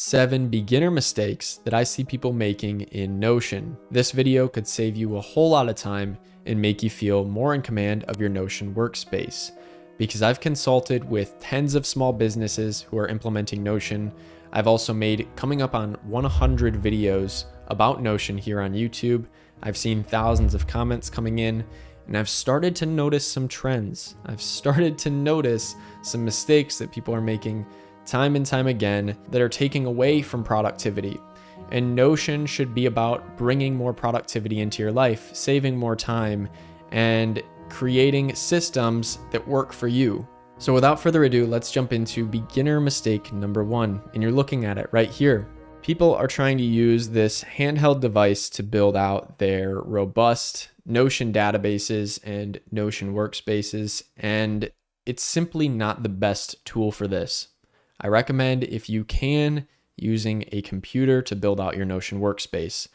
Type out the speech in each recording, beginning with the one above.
seven beginner mistakes that I see people making in Notion. This video could save you a whole lot of time and make you feel more in command of your Notion workspace. Because I've consulted with tens of small businesses who are implementing Notion. I've also made coming up on 100 videos about Notion here on YouTube. I've seen thousands of comments coming in and I've started to notice some trends. I've started to notice some mistakes that people are making time and time again that are taking away from productivity. And Notion should be about bringing more productivity into your life, saving more time, and creating systems that work for you. So without further ado, let's jump into beginner mistake number one. And you're looking at it right here. People are trying to use this handheld device to build out their robust Notion databases and Notion workspaces, and it's simply not the best tool for this. I recommend if you can using a computer to build out your Notion workspace.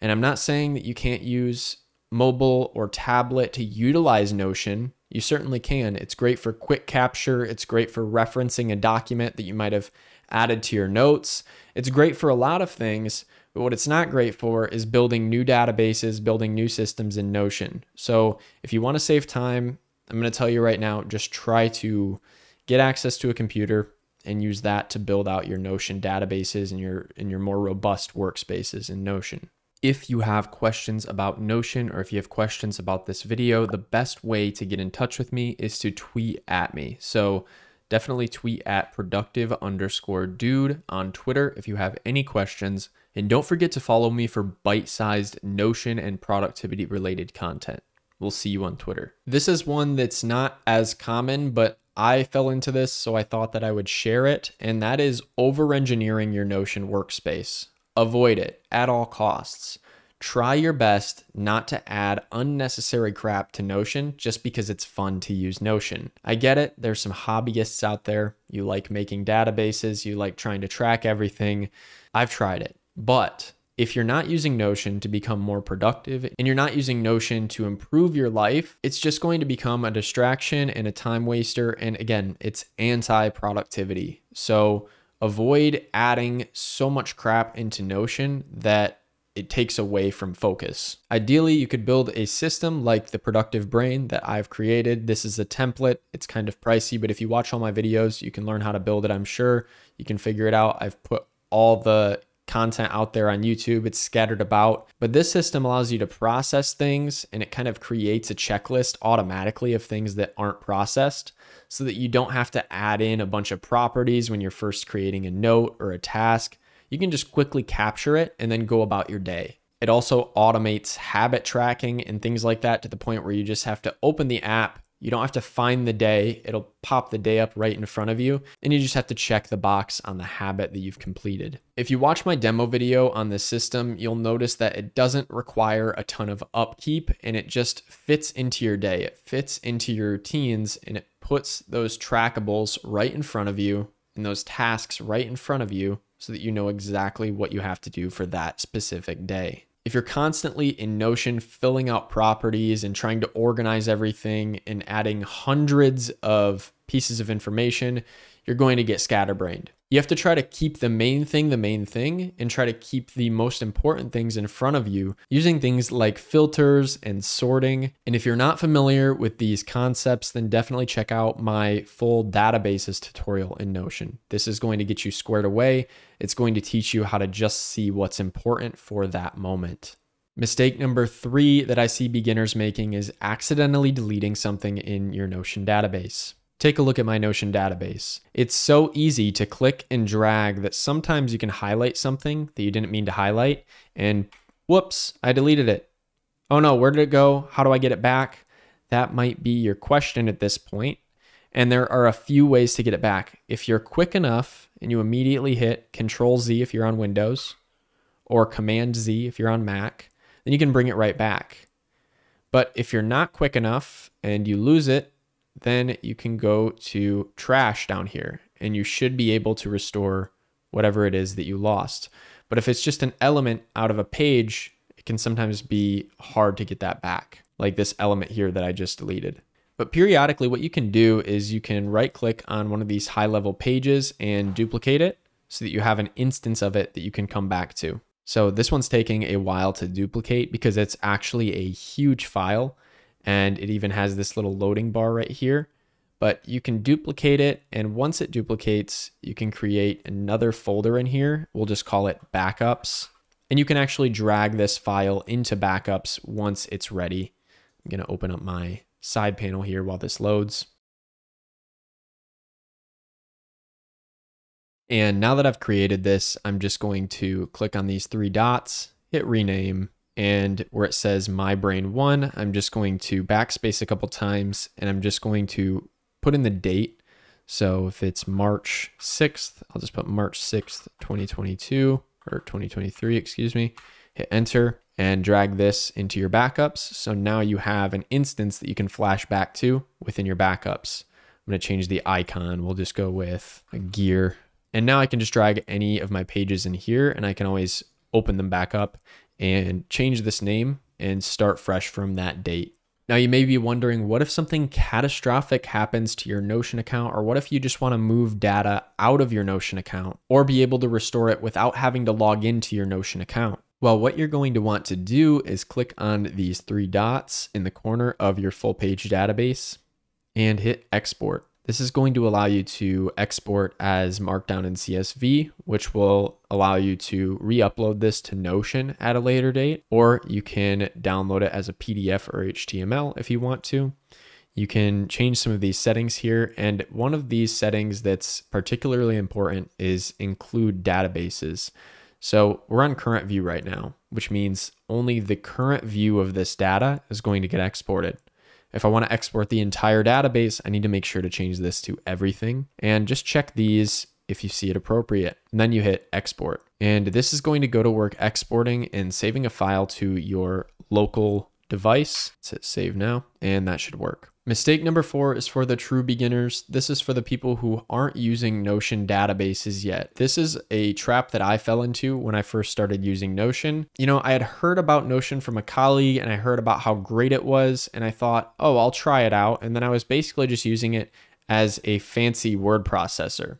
And I'm not saying that you can't use mobile or tablet to utilize Notion. You certainly can. It's great for quick capture, it's great for referencing a document that you might have added to your notes. It's great for a lot of things, but what it's not great for is building new databases, building new systems in Notion. So if you want to save time, I'm going to tell you right now just try to get access to a computer, and use that to build out your Notion databases and your and your more robust workspaces in Notion. If you have questions about Notion or if you have questions about this video, the best way to get in touch with me is to tweet at me. So definitely tweet at productive underscore dude on Twitter if you have any questions. And don't forget to follow me for bite sized Notion and productivity related content. We'll see you on Twitter. This is one that's not as common, but I fell into this, so I thought that I would share it, and that is over engineering your Notion workspace. Avoid it at all costs. Try your best not to add unnecessary crap to Notion just because it's fun to use Notion. I get it, there's some hobbyists out there. You like making databases, you like trying to track everything. I've tried it, but if you're not using Notion to become more productive and you're not using Notion to improve your life, it's just going to become a distraction and a time waster. And again, it's anti productivity. So avoid adding so much crap into Notion that it takes away from focus. Ideally, you could build a system like the productive brain that I've created. This is a template. It's kind of pricey, but if you watch all my videos, you can learn how to build it. I'm sure you can figure it out. I've put all the content out there on YouTube. It's scattered about. But this system allows you to process things and it kind of creates a checklist automatically of things that aren't processed so that you don't have to add in a bunch of properties when you're first creating a note or a task. You can just quickly capture it and then go about your day. It also automates habit tracking and things like that to the point where you just have to open the app, you don't have to find the day, it'll pop the day up right in front of you, and you just have to check the box on the habit that you've completed. If you watch my demo video on this system, you'll notice that it doesn't require a ton of upkeep and it just fits into your day. It fits into your routines and it puts those trackables right in front of you and those tasks right in front of you so that you know exactly what you have to do for that specific day if you're constantly in Notion filling out properties and trying to organize everything and adding hundreds of pieces of information, you're going to get scatterbrained. You have to try to keep the main thing the main thing and try to keep the most important things in front of you using things like filters and sorting. And if you're not familiar with these concepts, then definitely check out my full databases tutorial in Notion. This is going to get you squared away. It's going to teach you how to just see what's important for that moment. Mistake number three that I see beginners making is accidentally deleting something in your Notion database. Take a look at my Notion database. It's so easy to click and drag that sometimes you can highlight something that you didn't mean to highlight and whoops, I deleted it. Oh no, where did it go? How do I get it back? That might be your question at this point. And there are a few ways to get it back. If you're quick enough and you immediately hit Control Z if you're on Windows or Command Z if you're on Mac, then you can bring it right back. But if you're not quick enough and you lose it, then you can go to trash down here and you should be able to restore whatever it is that you lost. But if it's just an element out of a page, it can sometimes be hard to get that back, like this element here that I just deleted. But periodically, what you can do is you can right click on one of these high level pages and duplicate it. so that you have an instance of it that you can come back to. So this one's taking a while to duplicate because it's actually a huge file and it even has this little loading bar right here. But you can duplicate it and once it duplicates, you can create another folder in here. We'll just call it backups. And you can actually drag this file into backups once it's ready. I'm gonna open up my side panel here while this loads. And now that I've created this, I'm just going to click on these three dots, hit rename, and where it says my brain one, I'm just going to backspace a couple times and I'm just going to put in the date. So if it's March 6th, I'll just put March 6th, 2022 or 2023, excuse me, hit enter and drag this into your backups. So now you have an instance that you can flash back to within your backups. I'm going to change the icon. We'll just go with a gear and now I can just drag any of my pages in here and I can always open them back up and change this name and start fresh from that date. Now you may be wondering, what if something catastrophic happens to your Notion account? Or what if you just wanna move data out of your Notion account or be able to restore it without having to log into your Notion account? Well, what you're going to want to do is click on these three dots in the corner of your full page database and hit export. This is going to allow you to export as Markdown and CSV, which will allow you to re-upload this to Notion at a later date, or you can download it as a PDF or HTML if you want to. You can change some of these settings here. And one of these settings that's particularly important is include databases. So we're on current view right now, which means only the current view of this data is going to get exported. If I want to export the entire database, I need to make sure to change this to everything and just check these if you see it appropriate. And then you hit export. And this is going to go to work exporting and saving a file to your local device. Let's hit save now, and that should work. Mistake number four is for the true beginners. This is for the people who aren't using Notion databases yet. This is a trap that I fell into when I first started using Notion. You know, I had heard about Notion from a colleague and I heard about how great it was, and I thought, oh, I'll try it out. And then I was basically just using it as a fancy word processor.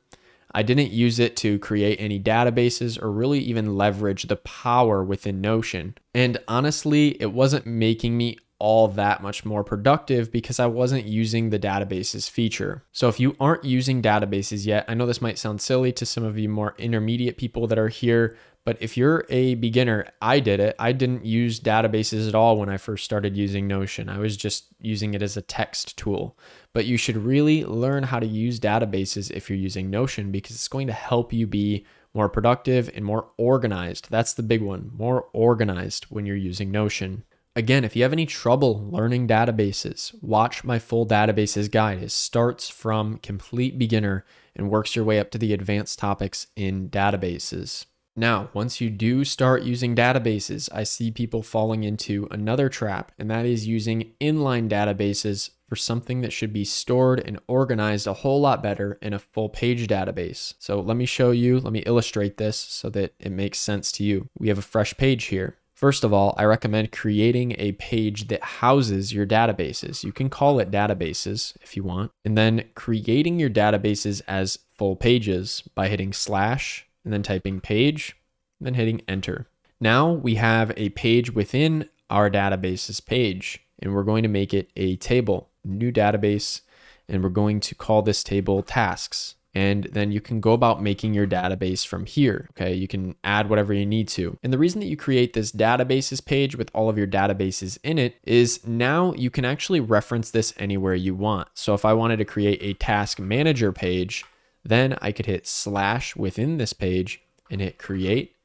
I didn't use it to create any databases or really even leverage the power within Notion. And honestly, it wasn't making me all that much more productive because I wasn't using the databases feature. So if you aren't using databases yet, I know this might sound silly to some of you more intermediate people that are here, but if you're a beginner, I did it. I didn't use databases at all when I first started using Notion. I was just using it as a text tool. But you should really learn how to use databases if you're using Notion because it's going to help you be more productive and more organized. That's the big one, more organized when you're using Notion. Again, if you have any trouble learning databases, watch my full databases guide. It starts from complete beginner and works your way up to the advanced topics in databases. Now, once you do start using databases, I see people falling into another trap, and that is using inline databases for something that should be stored and organized a whole lot better in a full page database. So let me show you, let me illustrate this so that it makes sense to you. We have a fresh page here. First of all, I recommend creating a page that houses your databases. You can call it databases if you want, and then creating your databases as full pages by hitting slash and then typing page, and then hitting enter. Now we have a page within our databases page, and we're going to make it a table, new database, and we're going to call this table tasks and then you can go about making your database from here. Okay, you can add whatever you need to. And the reason that you create this databases page with all of your databases in it is now you can actually reference this anywhere you want. So if I wanted to create a task manager page, then I could hit slash within this page and hit create.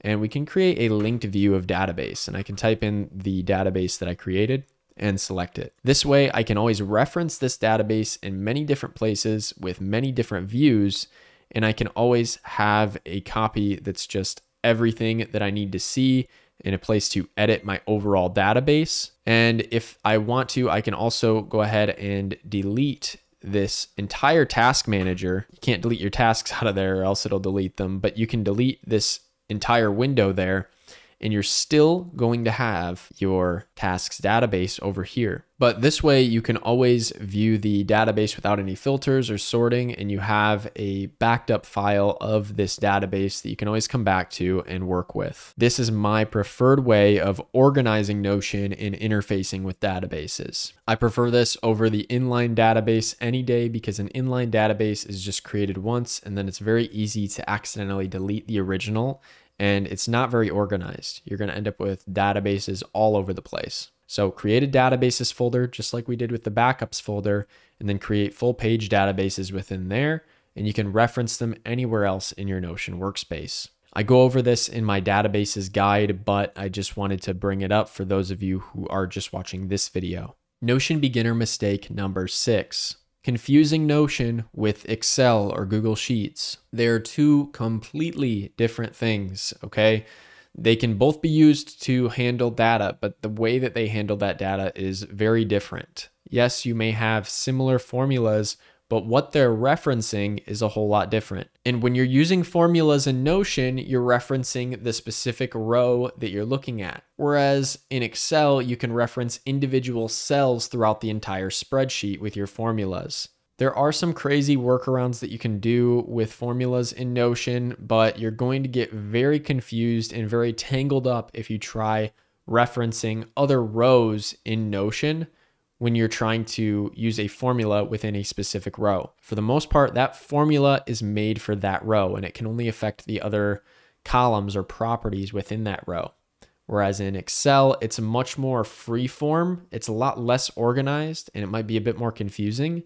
And we can create a linked view of database. And I can type in the database that I created and select it. This way I can always reference this database in many different places with many different views, and I can always have a copy that's just everything that I need to see in a place to edit my overall database. And if I want to, I can also go ahead and delete this entire task manager. You can't delete your tasks out of there or else it'll delete them, but you can delete this entire window there and you're still going to have your tasks database over here. But this way you can always view the database without any filters or sorting and you have a backed up file of this database that you can always come back to and work with. This is my preferred way of organizing Notion and interfacing with databases. I prefer this over the inline database any day because an inline database is just created once and then it's very easy to accidentally delete the original and it's not very organized. You're going to end up with databases all over the place. So create a databases folder, just like we did with the backups folder, and then create full page databases within there, and you can reference them anywhere else in your Notion workspace. I go over this in my databases guide, but I just wanted to bring it up for those of you who are just watching this video. Notion beginner mistake number six confusing Notion with Excel or Google Sheets. They're two completely different things, okay? They can both be used to handle data, but the way that they handle that data is very different. Yes, you may have similar formulas but what they're referencing is a whole lot different. And when you're using formulas in Notion, you're referencing the specific row that you're looking at. Whereas in Excel, you can reference individual cells throughout the entire spreadsheet with your formulas. There are some crazy workarounds that you can do with formulas in Notion, but you're going to get very confused and very tangled up if you try referencing other rows in Notion when you're trying to use a formula within a specific row. For the most part, that formula is made for that row and it can only affect the other columns or properties within that row. Whereas in Excel, it's much more free form. It's a lot less organized and it might be a bit more confusing,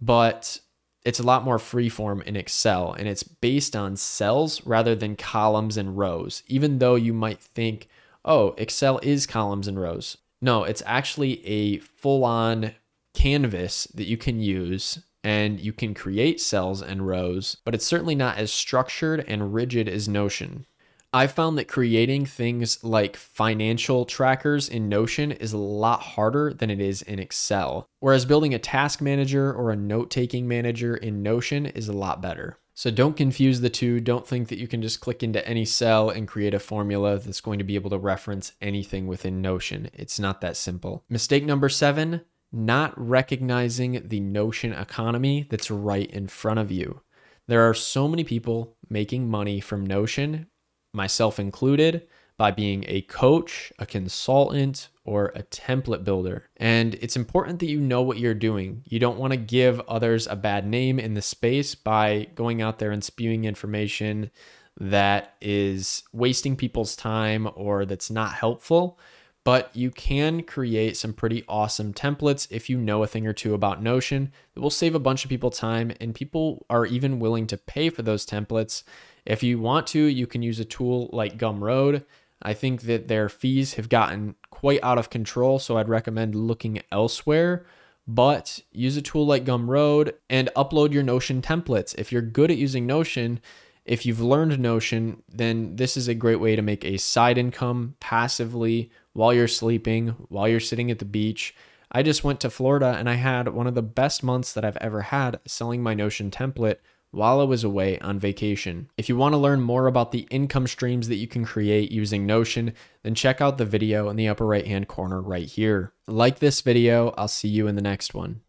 but it's a lot more free form in Excel and it's based on cells rather than columns and rows, even though you might think, oh, Excel is columns and rows. No, it's actually a full on canvas that you can use and you can create cells and rows, but it's certainly not as structured and rigid as Notion. I found that creating things like financial trackers in Notion is a lot harder than it is in Excel, whereas building a task manager or a note taking manager in Notion is a lot better. So don't confuse the two. Don't think that you can just click into any cell and create a formula that's going to be able to reference anything within Notion. It's not that simple. Mistake number seven, not recognizing the Notion economy that's right in front of you. There are so many people making money from Notion, myself included, by being a coach, a consultant, or a template builder. And it's important that you know what you're doing. You don't want to give others a bad name in the space by going out there and spewing information that is wasting people's time or that's not helpful. But you can create some pretty awesome templates if you know a thing or two about Notion that will save a bunch of people time, and people are even willing to pay for those templates. If you want to, you can use a tool like Gumroad I think that their fees have gotten quite out of control, so I'd recommend looking elsewhere. But use a tool like Gumroad and upload your Notion templates. If you're good at using Notion, if you've learned Notion, then this is a great way to make a side income passively while you're sleeping, while you're sitting at the beach. I just went to Florida and I had one of the best months that I've ever had selling my Notion template while I was away on vacation. If you want to learn more about the income streams that you can create using Notion, then check out the video in the upper right hand corner right here. Like this video, I'll see you in the next one.